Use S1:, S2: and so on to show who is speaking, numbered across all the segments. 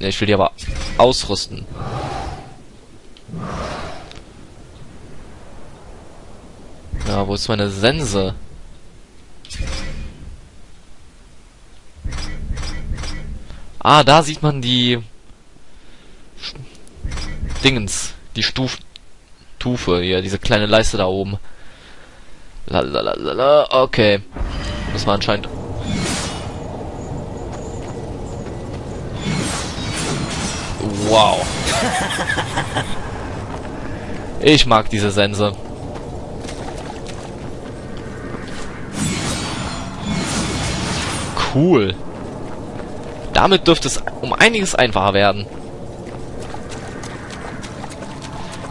S1: Ne, ich will die aber ausrüsten. Ja, wo ist meine Sense? Ah, da sieht man die Dingens, die Stuf Stufe hier, diese kleine Leiste da oben. Lalalala, okay. Das war anscheinend... Wow. Ich mag diese Sense. Cool. Damit dürfte es um einiges einfacher werden.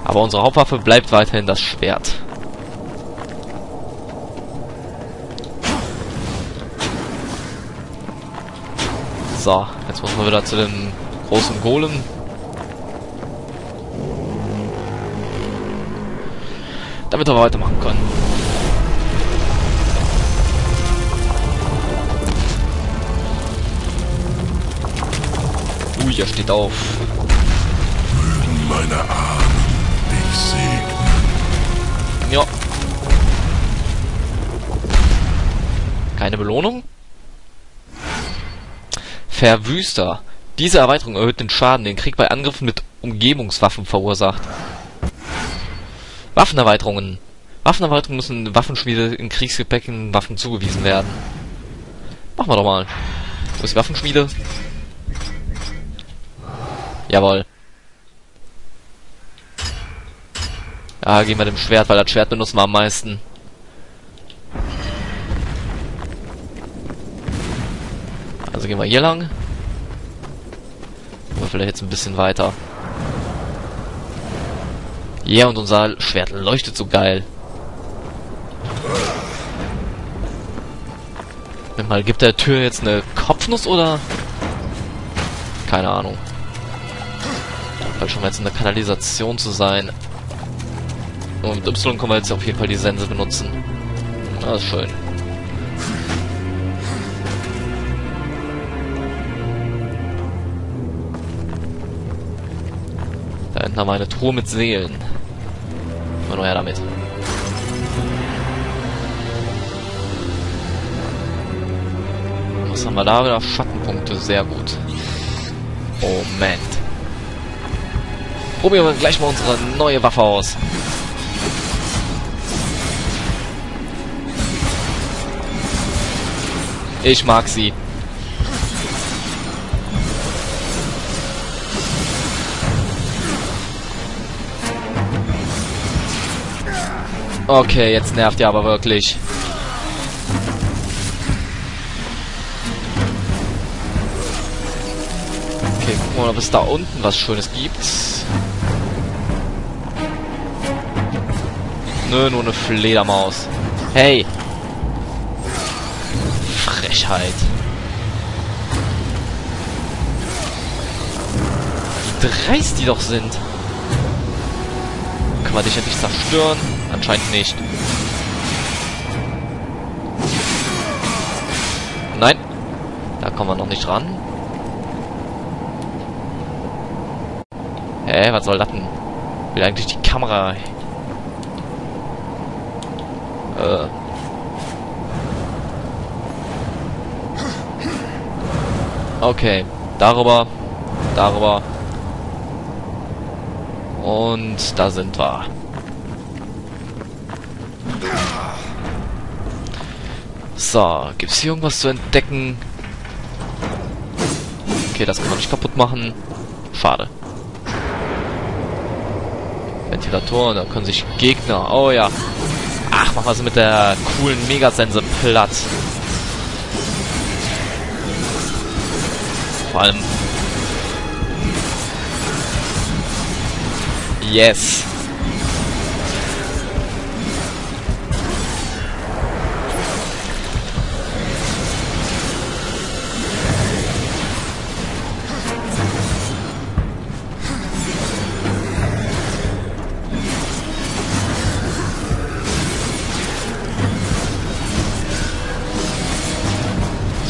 S1: Aber unsere Hauptwaffe bleibt weiterhin das Schwert. So, jetzt muss man wieder zu dem großen Golem. Damit wir weitermachen können. Ui, er steht auf.
S2: Meine Ahnen dich segnen.
S1: Ja. Keine Belohnung? Verwüster. Diese Erweiterung erhöht den Schaden, den Krieg bei Angriffen mit Umgebungswaffen verursacht. Waffenerweiterungen. Waffenerweiterungen müssen Waffenschmiede in Kriegsgepäcken Waffen zugewiesen werden. Machen wir doch mal. Wo ist die Waffenschmiede? Jawohl. Ja, gehen wir dem Schwert, weil das Schwert benutzen wir am meisten. Also gehen wir hier lang. Oder vielleicht jetzt ein bisschen weiter. Ja, yeah, und unser Schwert leuchtet so geil. Mal, gibt der Tür jetzt eine Kopfnuss oder? Keine Ahnung. Weil schon mal jetzt in der Kanalisation zu sein. Und mit Y können wir jetzt auf jeden Fall die Sense benutzen. Das ist schön. Da hinten haben wir eine Truhe mit Seelen. Nur her damit. Was haben wir da wieder? Schattenpunkte, sehr gut. Moment. Probieren wir gleich mal unsere neue Waffe aus. Ich mag sie. Okay, jetzt nervt ihr aber wirklich. Okay, gucken wir mal, ob es da unten was Schönes gibt. Nö, nur eine Fledermaus. Hey! Frechheit. Wie dreist die doch sind. Kann man dich nicht zerstören? Anscheinend nicht. Nein. Da kommen wir noch nicht ran. Hä, was soll das denn? Will eigentlich die Kamera... Äh... Okay, darüber, darüber. Und da sind wir. So, gibt's hier irgendwas zu entdecken? Okay, das kann man nicht kaputt machen. Schade. Ventilatoren, da können sich Gegner... Oh ja. Ach, machen wir sie mit der coolen Megasense platt. Vor allem... Yes.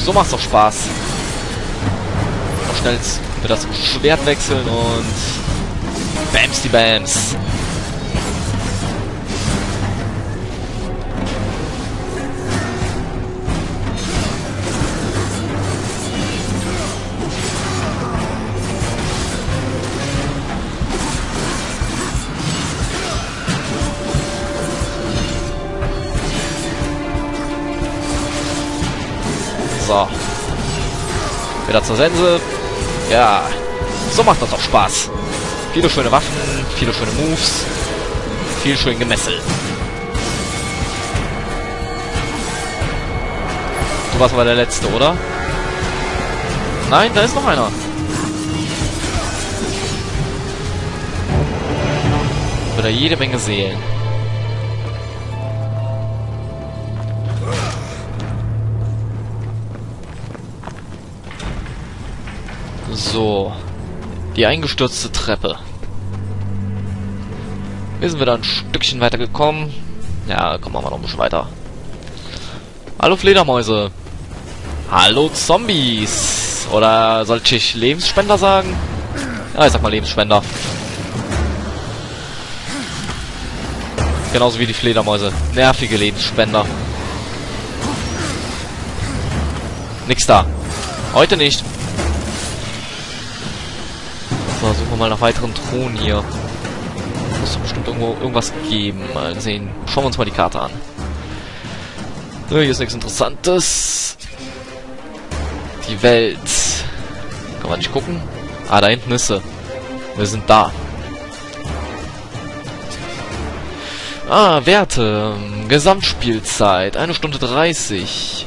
S1: So macht's doch Spaß. Noch schnell Wieder zum Schwert wechseln und... Bams die Bams. So. Wieder zur Sense. Ja. So macht das auch Spaß. Viele schöne Waffen, viele schöne Moves, viel schön Gemessel. Du warst aber der Letzte, oder? Nein, da ist noch einer. Wieder jede Menge Seelen. So. Die eingestürzte Treppe. Wir sind wieder ein Stückchen weiter gekommen. Ja, kommen wir mal noch ein bisschen weiter. Hallo Fledermäuse. Hallo Zombies. Oder sollte ich Lebensspender sagen? Ja, ich sag mal Lebensspender. Genauso wie die Fledermäuse. Nervige Lebensspender. Nix da. Heute nicht. So, suchen wir mal nach weiteren Thronen hier. Muss doch bestimmt irgendwo irgendwas geben. Mal sehen. Schauen wir uns mal die Karte an. Hier ist nichts Interessantes. Die Welt. Kann man nicht gucken? Ah, da hinten ist sie. Wir sind da. Ah, Werte. Gesamtspielzeit. Eine Stunde 30.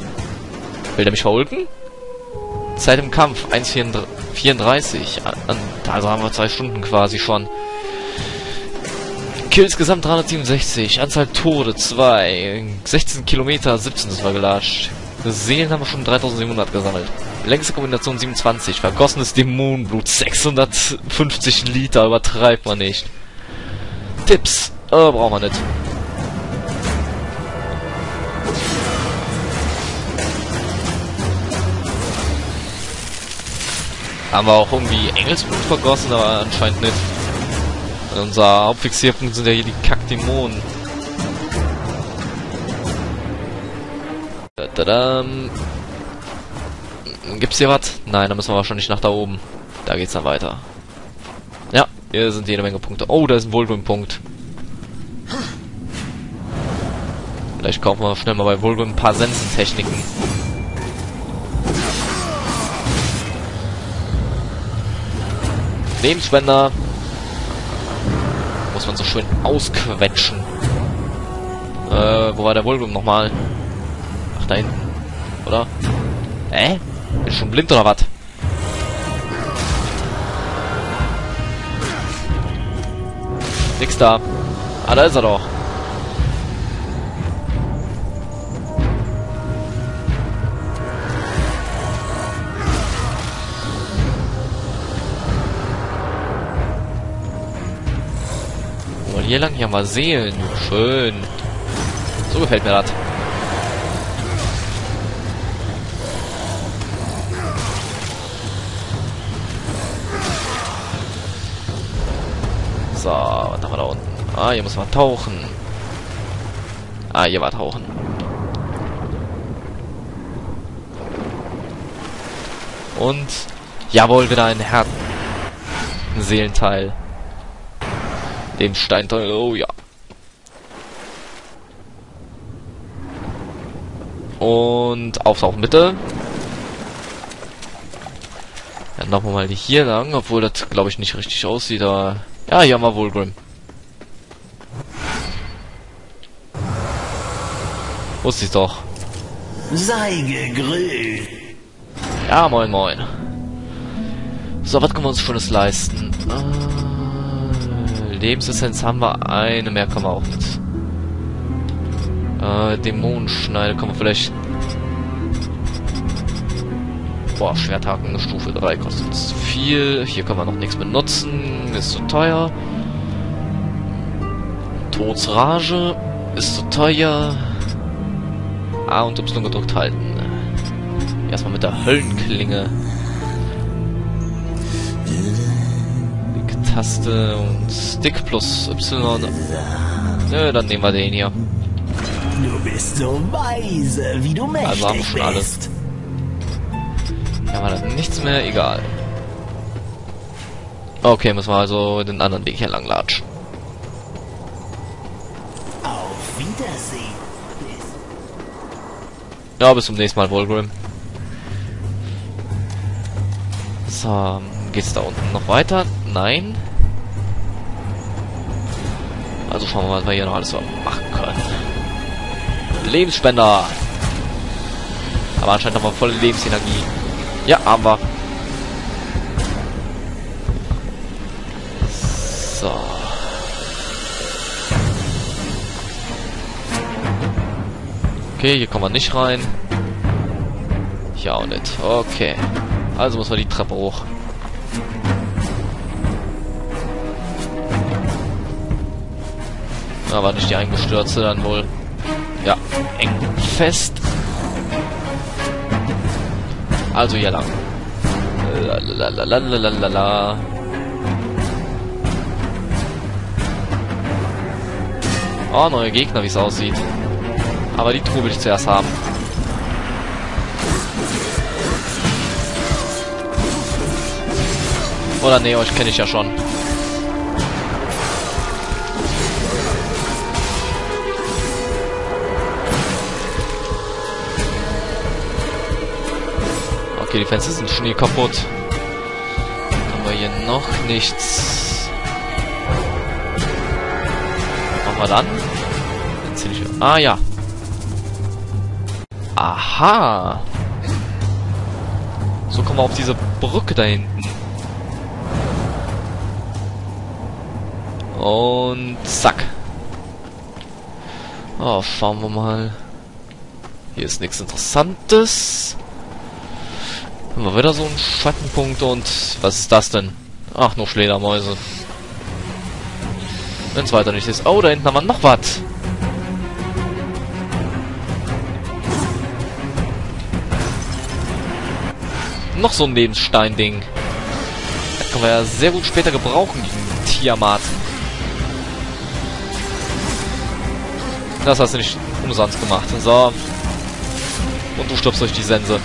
S1: Will der mich verulken? Zeit im Kampf. 1,34. Also haben wir zwei Stunden quasi schon. Kills gesamt 367. Anzahl Tode 2. 16 Kilometer 17 ist mal gelatscht. Seelen haben wir schon 3700 gesammelt. Längste Kombination 27. Vergossenes Dämonenblut 650 Liter. Übertreibt man nicht. Tipps. Äh, brauchen wir nicht. Haben wir auch irgendwie Engelsblut vergossen, aber anscheinend nicht. Unser Hauptfixierpunkt sind ja hier die Kackdämonen. Da, da. Gibt's hier was? Nein, da müssen wir wahrscheinlich nach da oben. Da geht's dann weiter. Ja, hier sind jede Menge Punkte. Oh, da ist ein Vulgrim-Punkt. Vielleicht kaufen wir schnell mal bei Vulgrim ein paar Sensentechniken. Lebensspender. Muss man so schön ausquetschen. Äh, wo war der Vulgrim nochmal? Ach, da hinten. Oder? Hä? Äh? Bin ich schon blind oder was? Nix da. Ah, da ist er doch. Hier lang? Hier haben wir Seelen. Schön. So gefällt mir das. So, was haben wir da unten? Ah, hier muss man tauchen. Ah, hier war tauchen. Und jawohl, wieder ein Herz. Ein Seelenteil. Den Steinteil, oh ja. Und auftauchen bitte. Dann machen wir mal hier lang, obwohl das glaube ich nicht richtig aussieht, aber... Ja, hier haben wir Vulgrim. Wusste ich doch.
S3: Sei gegrüßt.
S1: Ja, moin moin. So, was können wir uns Schönes leisten? Äh, Lebensessenz haben wir eine, mehr kann man auch nicht. Äh, Dämonenschneide kann man vielleicht... Boah, Schwerthaken Stufe 3 kostet viel. Hier kann man noch nichts benutzen. Ist zu teuer. Todsrage ist zu teuer. A und Y gedrückt halten. Erstmal mit der Höllenklinge. Taste und Stick plus Y. Nö, dann nehmen wir den hier.
S3: Du bist so weise, wie du mächtig
S1: Also haben wir schon alles. Ja, war dann nichts mehr, egal. Okay, müssen wir also den anderen Weg hier lang latschen.
S3: Auf Wiedersehen.
S1: Ja, bis zum nächsten Mal, Volgrim. So, geht's da unten noch weiter? Nein. Also schauen wir mal, was wir hier noch alles machen können. Lebensspender. Aber anscheinend haben wir volle Lebensenergie. Ja, haben wir. So. Okay, hier kommen wir nicht rein. Hier auch nicht. Okay. Also muss man die Treppe hoch. Ja, war nicht die eingestürzte dann wohl. Ja, eng fest. Also hier lang. Lalalalalalala. Oh, neue Gegner, wie es aussieht. Aber die Truhe will ich zuerst haben. Oder nee, euch kenne ich ja schon. Okay, die Fenster sind Schnee kaputt. Haben wir hier noch nichts. Machen wir dann? Ah, ja. Aha. So kommen wir auf diese Brücke da hinten. Und zack. Oh, schauen wir mal. Hier ist nichts Interessantes. Haben wir wieder so einen Schattenpunkt und was ist das denn? Ach, nur Fledermäuse. Wenn es weiter nicht ist. Oh, da hinten haben wir noch was. Noch so ein Lebensstein-Ding. Das können wir ja sehr gut später gebrauchen gegen Tiamat. Das hast du nicht umsonst gemacht. So. Und du stirbst durch die Sense.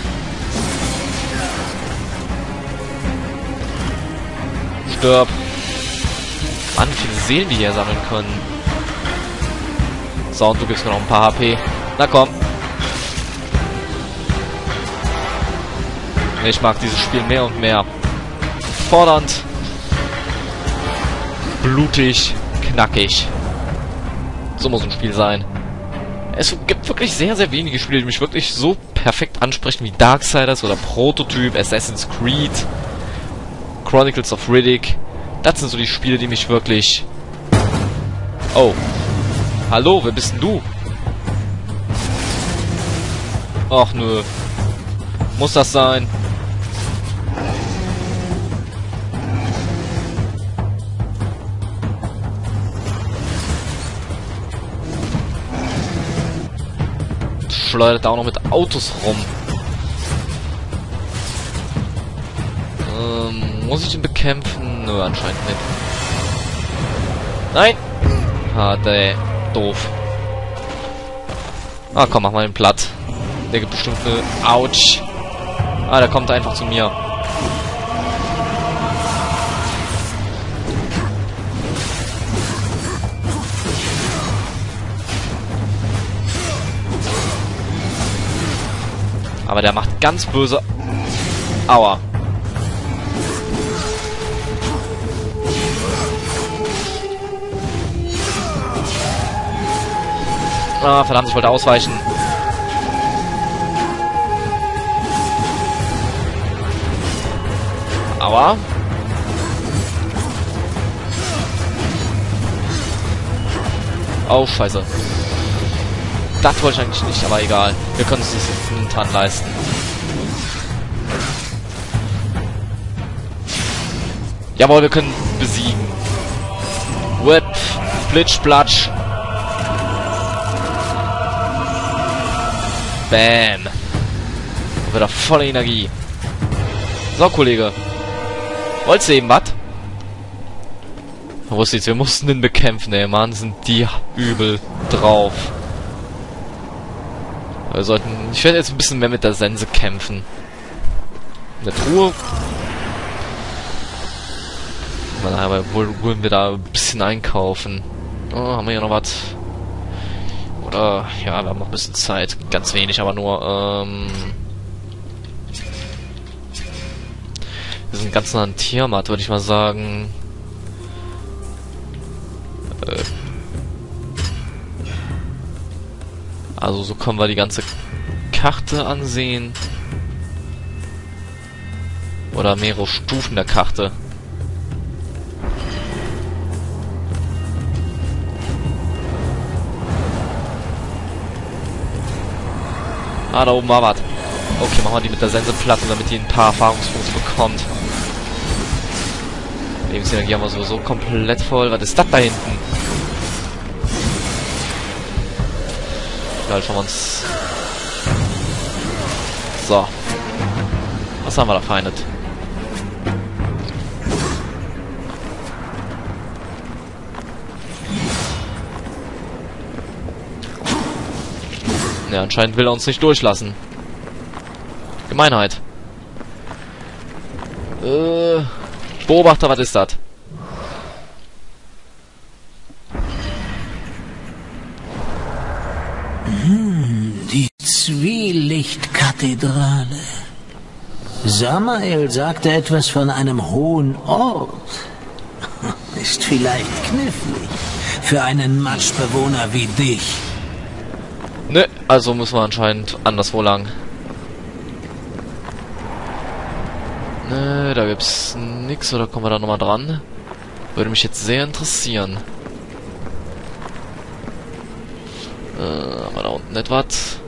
S1: Stirb. Mann, wie viele Seelen wir hier sammeln können. So, und du gibst mir noch ein paar HP. Na komm. Ich mag dieses Spiel mehr und mehr. Fordernd. Blutig. Knackig. So muss ein Spiel sein. Es gibt wirklich sehr, sehr wenige Spiele, die mich wirklich so perfekt ansprechen wie Darksiders oder Prototyp, Assassin's Creed, Chronicles of Riddick. Das sind so die Spiele, die mich wirklich... Oh. Hallo, wer bist denn du? Ach nö. Muss das sein? schleudert da auch noch mit Autos rum. Ähm, muss ich den bekämpfen? Nö, anscheinend nicht. Nein! Schade. Doof. Ah, komm, mach mal den platt. Der gibt bestimmt eine... Autsch! Ah, der kommt einfach zu mir. Aber der macht ganz böse... Aua. Ah, verdammt, ich wollte ausweichen. Aua. Oh, scheiße. Das wollte ich eigentlich nicht, aber egal. Wir können es uns momentan leisten. Jawohl, wir können besiegen. Whip, Flitsch, Platsch. Bam. Wieder volle Energie. So, Kollege. Wolltest du eben was? Wusste ich, wir mussten den bekämpfen, ey, Mann, sind die übel drauf. Wir sollten, ich werde jetzt ein bisschen mehr mit der Sense kämpfen. In der Truhe. Mal, aber wollen wir da ein bisschen einkaufen. Oh, haben wir hier noch was? Oder, ja, wir haben noch ein bisschen Zeit. Ganz wenig, aber nur, ähm... Wir sind ganz nah an Tiamat, würde ich mal sagen. Äh. Also so können wir die ganze Karte ansehen. Oder mehrere Stufen der Karte. Ah, da oben war was. Okay, machen wir die mit der Sense platt, damit die ein paar Erfahrungspunkte bekommt. Lebensenergie haben wir sowieso komplett voll. Was ist das da hinten? Egal, schauen wir uns... So. Was haben wir da feindet? Ja, anscheinend will er uns nicht durchlassen. Gemeinheit. Äh, Beobachter, was ist das?
S3: Die Zwielichtkathedrale. Samael sagte etwas von einem hohen Ort. Ist vielleicht knifflig für einen Matschbewohner wie dich.
S1: Ne, also müssen wir anscheinend anderswo lang. Ne, da gibt's nix, oder kommen wir da nochmal dran? Würde mich jetzt sehr interessieren. Äh, haben wir da unten etwas?